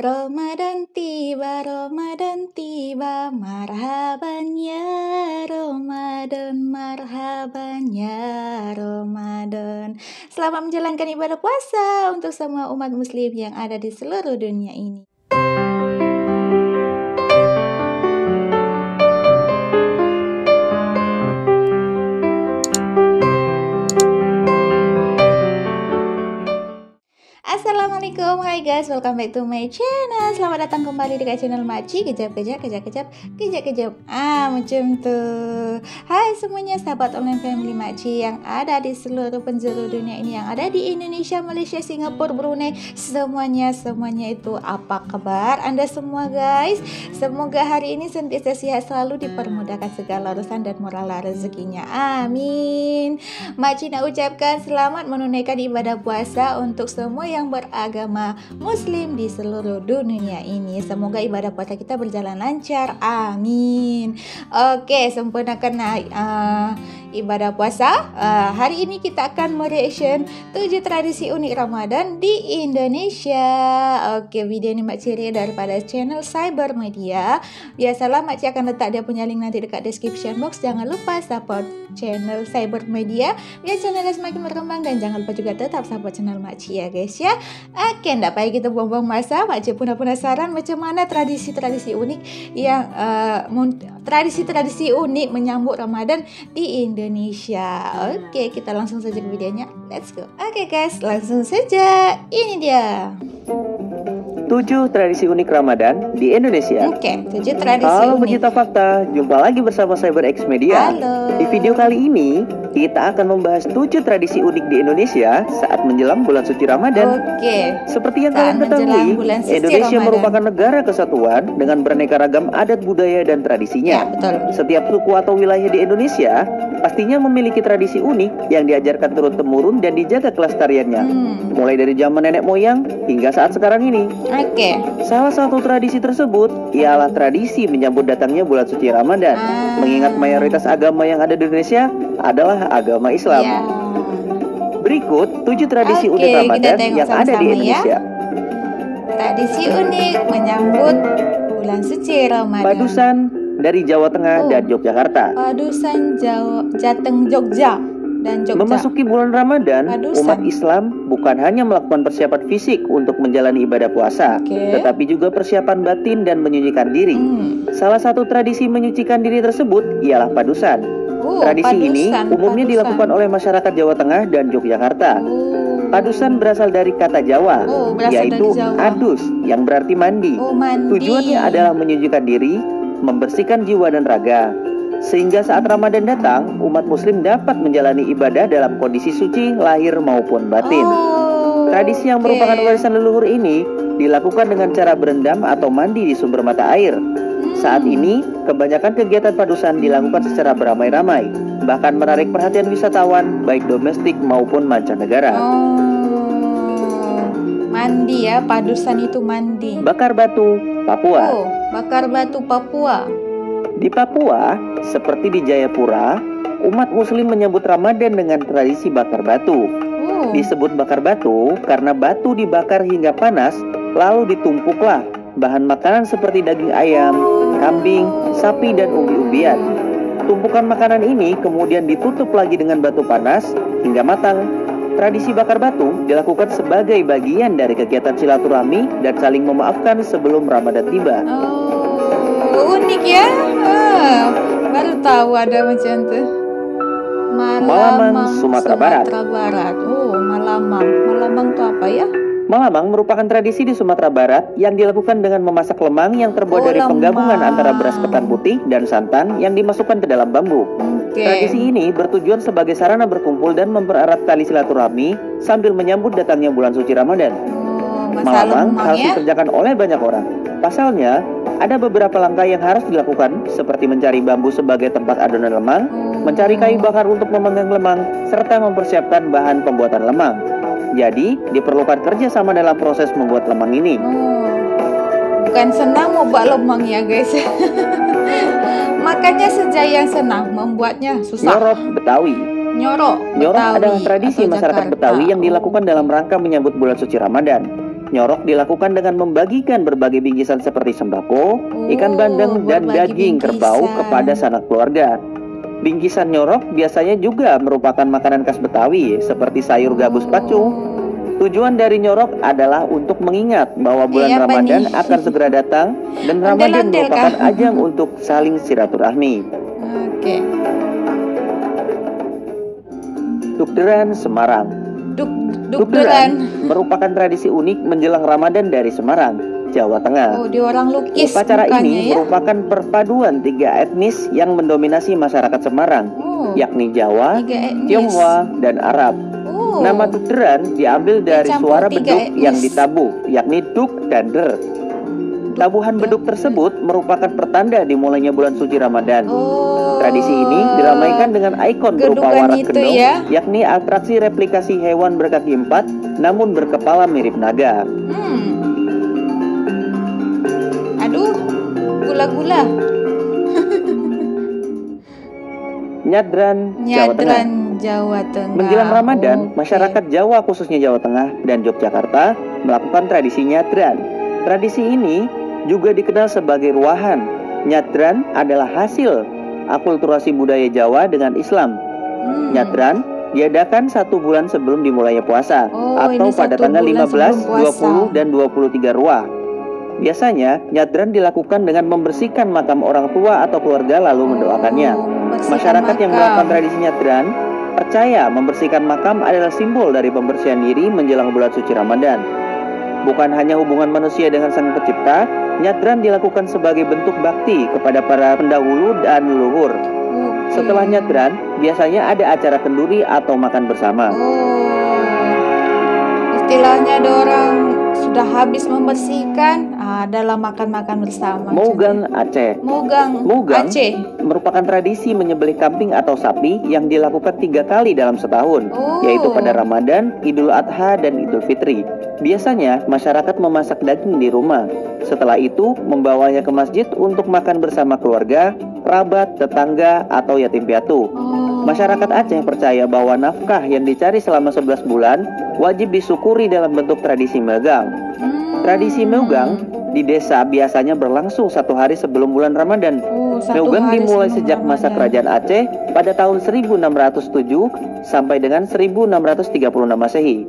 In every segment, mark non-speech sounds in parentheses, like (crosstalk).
Ramadan tiba, Ramadan tiba, marhaban ya Ramadan, marhaban ya Ramadan. Selamat menjalankan ibadah puasa untuk semua umat muslim yang ada di seluruh dunia ini. Hai guys, welcome back to my channel. Selamat datang kembali di channel Maci. Kejap, kejap, kejap, kejap, kejap, kejap. Ah, macam tuh Hai semuanya sahabat online family Maci Yang ada di seluruh penjuru dunia ini Yang ada di Indonesia, Malaysia, Singapura, Brunei. Semuanya, semuanya itu apa kabar Anda semua guys? Semoga hari ini sentiasa sehat selalu Dipermudahkan segala urusan dan moral rezekinya. Amin. Maci nak ucapkan selamat menunaikan ibadah puasa Untuk semua yang beragama muslim di seluruh dunia ini. Semoga ibadah puasa kita berjalan lancar. Amin. Oke, sempurnakan uh, ibadah puasa. Uh, hari ini kita akan mereaction 7 tradisi unik Ramadan di Indonesia. Oke, video ini Mak Ciri daripada channel Cyber Media. Biasalah Mak Ciri akan letak dia punya link nanti dekat description box. Jangan lupa support channel Cyber Media biar channelnya semakin berkembang dan jangan lupa juga tetap support channel Mak Ciri ya guys ya. Oke, ndak payah kita buang-buang masa. Makcik pun penasaran macam mana tradisi-tradisi unik yang uh, tradisi-tradisi unik menyambut Ramadan di Indonesia. Oke, kita langsung saja ke videonya. Let's go. Oke guys, langsung saja. Ini dia. 7 tradisi unik Ramadan di Indonesia. Oke, okay, 7 tradisi Halo unik. Halo Fakta, jumpa lagi bersama Cyber X Media. Halo. Di video kali ini, kita akan membahas 7 tradisi unik di Indonesia saat menjelang bulan suci Ramadan. Oke. Seperti yang kalian ketahui, Indonesia Ramadan. merupakan negara kesatuan dengan beraneka ragam adat budaya dan tradisinya. Ya, betul. Setiap suku atau wilayah di Indonesia pastinya memiliki tradisi unik yang diajarkan turun-temurun dan dijaga kelestariannya. Hmm. Mulai dari zaman nenek moyang hingga saat sekarang ini. Oke. Okay. Salah satu tradisi tersebut ialah tradisi menyambut datangnya bulan suci Ramadan. Ah. Mengingat mayoritas agama yang ada di Indonesia adalah agama Islam. Yeah. Berikut tujuh tradisi okay, unik Ramadan yang sama -sama ada di ya. Indonesia. Ya. Tradisi unik menyambut bulan suci Ramadan. Padusan dari Jawa Tengah oh. dan Yogyakarta. Padusan Jawa Jateng Jogja dan Jogja. Memasuki bulan Ramadan, Padusan. umat Islam bukan hanya melakukan persiapan fisik untuk menjalani ibadah puasa, okay. tetapi juga persiapan batin dan menyucikan diri. Hmm. Salah satu tradisi menyucikan diri tersebut ialah padusan. Oh, Tradisi padusan, ini umumnya padusan. dilakukan oleh masyarakat Jawa Tengah dan Yogyakarta. Oh. Padusan berasal dari kata Jawa, oh, yaitu Jawa. adus, yang berarti mandi. Oh, mandi. Tujuannya adalah menyucikan diri, membersihkan jiwa dan raga, sehingga saat Ramadan datang, umat muslim dapat menjalani ibadah dalam kondisi suci lahir maupun batin. Oh, Tradisi yang merupakan warisan leluhur ini dilakukan dengan cara berendam atau mandi di sumber mata air. Saat ini, kebanyakan kegiatan padusan dilakukan secara beramai-ramai, bahkan menarik perhatian wisatawan baik domestik maupun mancanegara. Oh, mandi ya, padusan itu mandi. Bakar batu, Papua. Oh, bakar batu Papua. Di Papua, seperti di Jayapura, umat muslim menyambut Ramadan dengan tradisi bakar batu. Oh. Disebut bakar batu karena batu dibakar hingga panas, lalu ditumpuklah bahan makanan seperti daging ayam, kambing, sapi, dan umbi-umbian. Tumpukan makanan ini kemudian ditutup lagi dengan batu panas hingga matang. Tradisi bakar batu dilakukan sebagai bagian dari kegiatan silaturahmi dan saling memaafkan sebelum Ramadan tiba. Oh, unik ya. Oh, baru tahu ada macam itu. Malamang, Sumatera, Sumatera Barat. Barat. Oh, Malamang. Malamang itu apa ya? Malamang merupakan tradisi di Sumatera Barat yang dilakukan dengan memasak lemang yang terbuat oh, dari penggabungan antara beras ketan putih dan santan yang dimasukkan ke dalam bambu. Okay. Tradisi ini bertujuan sebagai sarana berkumpul dan mempererat tali silaturahmi sambil menyambut datangnya bulan suci Ramadan. Oh, Malamang harus ya? dikerjakan oleh banyak orang. Pasalnya, ada beberapa langkah yang harus dilakukan, seperti mencari bambu sebagai tempat adonan lemang, mencari kayu bakar untuk memanggang lemang, serta mempersiapkan bahan pembuatan lemang. Jadi, diperlukan kerja sama dalam proses membuat lemang ini. Hmm. Bukan senang membuat lemang ya, guys. (laughs) Makanya saja yang senang membuatnya susah. Nyorok Betawi. Nyorok. Nyorok adalah tradisi masyarakat Betawi yang dilakukan dalam rangka menyambut bulan suci Ramadan. Nyorok dilakukan dengan membagikan berbagai bingkisan seperti sembako, oh, ikan bandeng, dan daging bingkisan. kerbau kepada sanak keluarga. Bingkisan nyorok biasanya juga merupakan makanan khas Betawi seperti sayur gabus pacung. Tujuan dari nyorok adalah untuk mengingat bahwa bulan iya, Ramadan akan segera datang dan Ramadan merupakan (laughs) ajang untuk saling silaturahmi. Oke. Okay. Dukderan Semarang Duk, dukderan merupakan tradisi unik menjelang Ramadan dari Semarang, Jawa Tengah. Oh, di orang lukis. Upacara ini ya? merupakan perpaduan tiga etnis yang mendominasi masyarakat Semarang, oh, yakni Jawa, Tionghoa, dan Arab. Oh. Nama dukderan diambil dari suara beduk etnis. yang ditabuh, yakni duk dan der. Tabuhan beduk tersebut merupakan pertanda dimulainya bulan suci Ramadan. Oh, Tradisi ini diramaikan dengan ikon berupa warak gendong, ya? yakni atraksi replikasi hewan berkaki empat, namun berkepala mirip naga. Hmm. Gula-gula. (laughs) Nyadran, Jawa Tengah. Jawa Tengah. Menjelang Ramadan, okay. masyarakat Jawa khususnya Jawa Tengah dan Yogyakarta melakukan tradisi nyadran. Tradisi ini juga dikenal sebagai ruahan. Nyadran adalah hasil akulturasi budaya Jawa dengan Islam. Hmm. Nyadran diadakan satu bulan sebelum dimulainya puasa oh, atau pada tanggal 15, 20, dan 23 ruah. Biasanya, nyadran dilakukan dengan membersihkan makam orang tua atau keluarga lalu oh, mendoakannya. Masyarakat makam. yang melakukan tradisi nyadran percaya membersihkan makam adalah simbol dari pembersihan diri menjelang bulan suci Ramadan. Bukan hanya hubungan manusia dengan Sang Pencipta, nyadran dilakukan sebagai bentuk bakti kepada para pendahulu dan leluhur. Setelah nyadran, biasanya ada acara kenduri atau makan bersama. Oh, istilahnya ada orang sudah habis membersihkan, adalah makan-makan bersama. Mogang Aceh. Mogang, Mogang Aceh merupakan tradisi menyembelih kambing atau sapi yang dilakukan tiga kali dalam setahun, oh. yaitu pada Ramadan, Idul Adha, dan Idul Fitri. Biasanya masyarakat memasak daging di rumah. Setelah itu membawanya ke masjid untuk makan bersama keluarga, kerabat, tetangga, atau yatim piatu. Oh. Masyarakat Aceh percaya bahwa nafkah yang dicari selama 11 bulan wajib disyukuri dalam bentuk tradisi megang. Hmm. Tradisi megang di desa biasanya berlangsung satu hari sebelum bulan Ramadan. Oh, Megang dimulai sejak masa kerajaan Aceh pada tahun 1607 sampai dengan 1636 Masehi.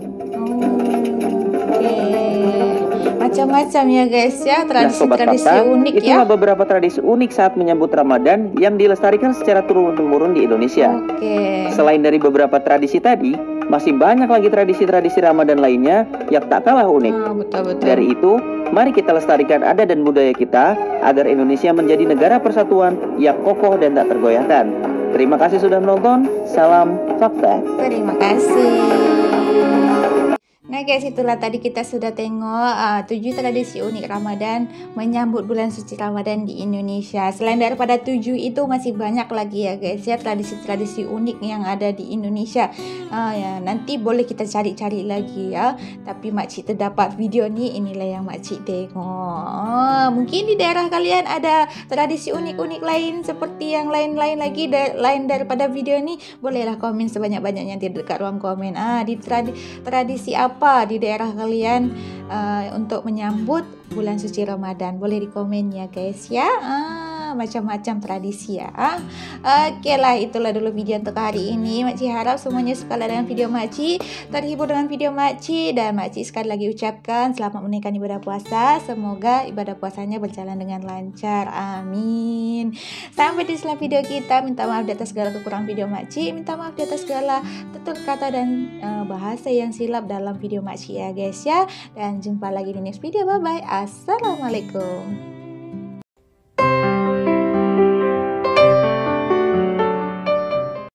macam-macam ya guys ya tradisi-tradisi nah, unik itulah ya. Itulah beberapa tradisi unik saat menyambut Ramadan yang dilestarikan secara turun-temurun di Indonesia. Oke. Selain dari beberapa tradisi tadi, masih banyak lagi tradisi-tradisi Ramadan lainnya yang tak kalah unik. Oh, betul, betul. Dari itu, mari kita lestarikan adat dan budaya kita agar Indonesia menjadi negara persatuan yang kokoh dan tak tergoyahkan. Terima kasih sudah menonton. Salam fakta. Terima kasih. Nah guys itulah tadi kita sudah tengok uh, tujuh tradisi unik Ramadan menyambut bulan suci Ramadan di Indonesia. Selain daripada tujuh itu masih banyak lagi ya guys ya tradisi-tradisi unik yang ada di Indonesia. Uh, ya nanti boleh kita cari-cari lagi ya. Tapi makcik terdapat video ni inilah yang makcik tengok. Uh, mungkin di daerah kalian ada tradisi unik-unik lain seperti yang lain-lain lagi da lain daripada video ni bolehlah komen sebanyak-banyaknya di dekat ruang komen. Ah di tradi tradisi apa apa di daerah kalian uh, untuk menyambut bulan suci Ramadan? Boleh di komen ya guys ya. Uh, macam-macam tradisi ya. Oke lah itulah dulu video untuk hari ini. Makcik harap semuanya suka dengan video makcik, terhibur dengan video makcik dan makcik sekali lagi ucapkan selamat menunaikan ibadah puasa. Semoga ibadah puasanya berjalan dengan lancar. Amin. Sampai di setelah video kita. Minta maaf di atas segala kekurangan video makcik. Minta maaf di atas segala tutur kata dan uh, bahasa yang silap dalam video makcik ya guys ya. Dan jumpa lagi di next video. Bye bye. Assalamualaikum.